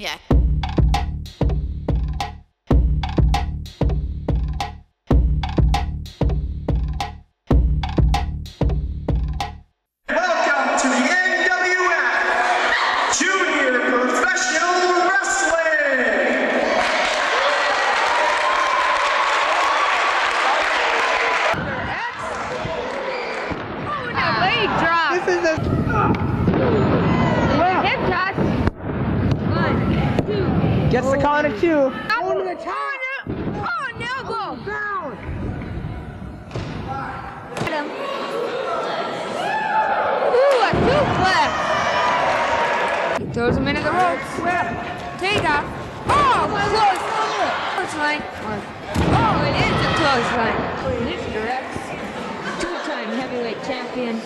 Yeah. Welcome to the NWF Junior Professional Wrestling. leg drop. This is a two. gets the count of two. Going to the top. Oh, an elbow. Down. Hit him. Ooh, a suplex. He throws him into the oh, ropes. Take off. Oh, close. Clothesline. Oh, it is a clothesline. This directs two-time heavyweight champion.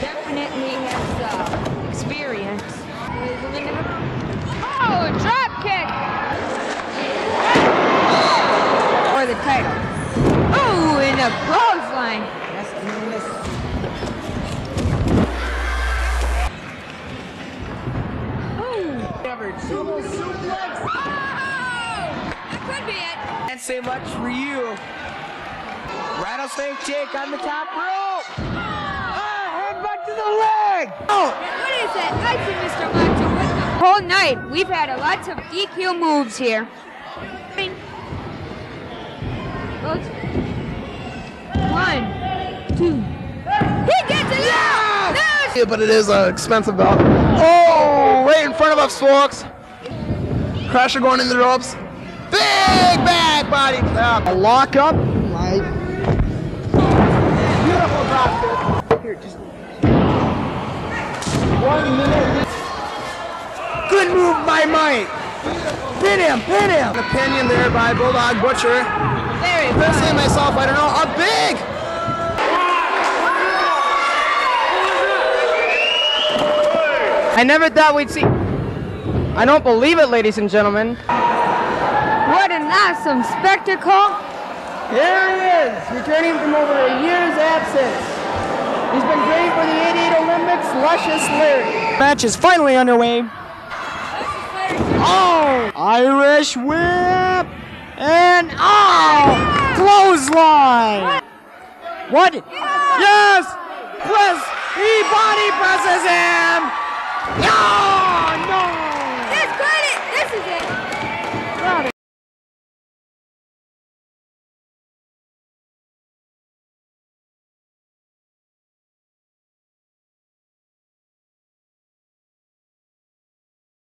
Definitely has uh, experience. Throws him into the- Oh, a drop kick. For the title. Oh, in a clothesline. That could be it. Can't say much for you. Rattlesnake Jake on the top rope. Ah, headbutt to the leg. Oh, What is that? I see Mr. Macho whole night. We've had a lots of DQ moves here. Goes. Two. He gets it out! There's Yeah, but it is an expensive belt. Oh, right in front of us, folks. Crusher going in the ropes. Big back body tap. A lock up. My beautiful drop. Here, just one minute. Good move by Mike. Pin him, pin him. An opinion there by Bulldog Butcher. very Personally, myself, I don't know. A big. I never thought we'd see. I don't believe it, ladies and gentlemen. What an awesome spectacle. Here he is, returning from over a year's absence. He's been great for the 88 Olympics, Luscious Larry. Match is finally underway. Oh, Irish whip, and oh, clothesline. What? Yes, press. He body presses him. Oh no!